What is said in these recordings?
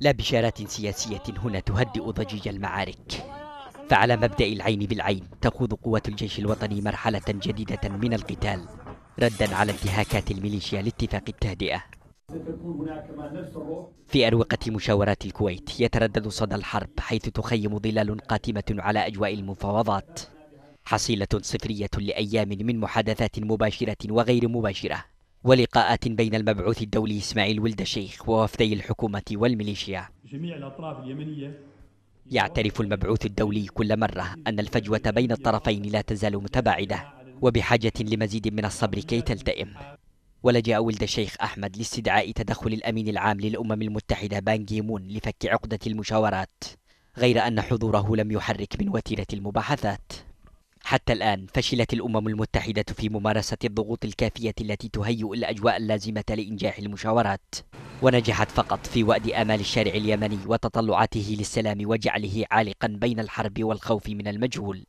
لا بشارات سياسية هنا تهدئ ضجيج المعارك. فعلى مبدأ العين بالعين تخوض قوات الجيش الوطني مرحلة جديدة من القتال ردا على انتهاكات الميليشيا لاتفاق التهدئة. في أروقة مشاورات الكويت يتردد صدى الحرب حيث تخيم ظلال قاتمة على أجواء المفاوضات. حصيلة صفرية لأيام من محادثات مباشرة وغير مباشرة. ولقاءات بين المبعوث الدولي إسماعيل ولد الشيخ ووفدي الحكومة والميليشيا. جميع الأطراف اليمنية يعترف المبعوث الدولي كل مرة أن الفجوة بين الطرفين لا تزال متباعدة وبحاجة لمزيد من الصبر كي تلتئم. ولجأ ولد الشيخ أحمد لاستدعاء تدخل الأمين العام للأمم المتحدة بانجيمون لفك عقدة المشاورات غير أن حضوره لم يحرك من وتيرة المباحثات. حتى الآن فشلت الأمم المتحدة في ممارسة الضغوط الكافية التي تهيئ الأجواء اللازمة لإنجاح المشاورات. ونجحت فقط في وأد آمال الشارع اليمني وتطلعاته للسلام وجعله عالقا بين الحرب والخوف من المجهول.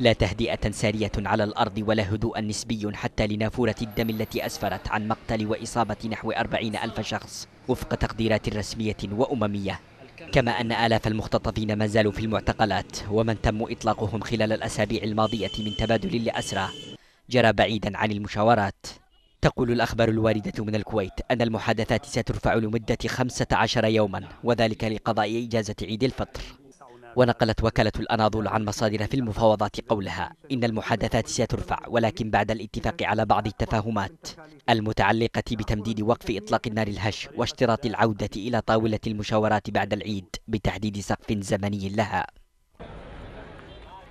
لا تهدئة سارية على الأرض ولا هدوء نسبي حتى لنافورة الدم التي أسفرت عن مقتل وإصابة نحو أربعين ألف شخص وفق تقديرات رسمية وأممية. كما أن آلاف المختطفين ما زالوا في المعتقلات ومن تم إطلاقهم خلال الأسابيع الماضية من تبادل لأسرى. جرى بعيدا عن المشاورات. تقول الأخبار الواردة من الكويت أن المحادثات سترفع لمدة 15 يوما وذلك لقضاء إجازة عيد الفطر. ونقلت وكالة الأناضول عن مصادر في المفاوضات قولها. إن المحادثات سترفع ولكن بعد الاتفاق على بعض التفاهمات. المتعلقة بتمديد وقف إطلاق النار الهش واشتراط العودة إلى طاولة المشاورات بعد العيد بتحديد سقف زمني لها.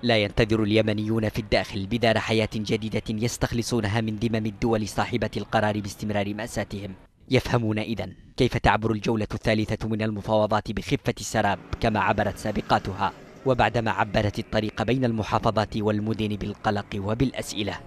لا ينتظر اليمنيون في الداخل بدار حياة جديدة يستخلصونها من ذمم الدول صاحبة القرار باستمرار مأساتهم. يفهمون إذا كيف تعبر الجولة الثالثة من المفاوضات بخفة السراب كما عبرت سابقاتها وبعدما عبرت الطريق بين المحافظات والمدن بالقلق وبالأسئلة.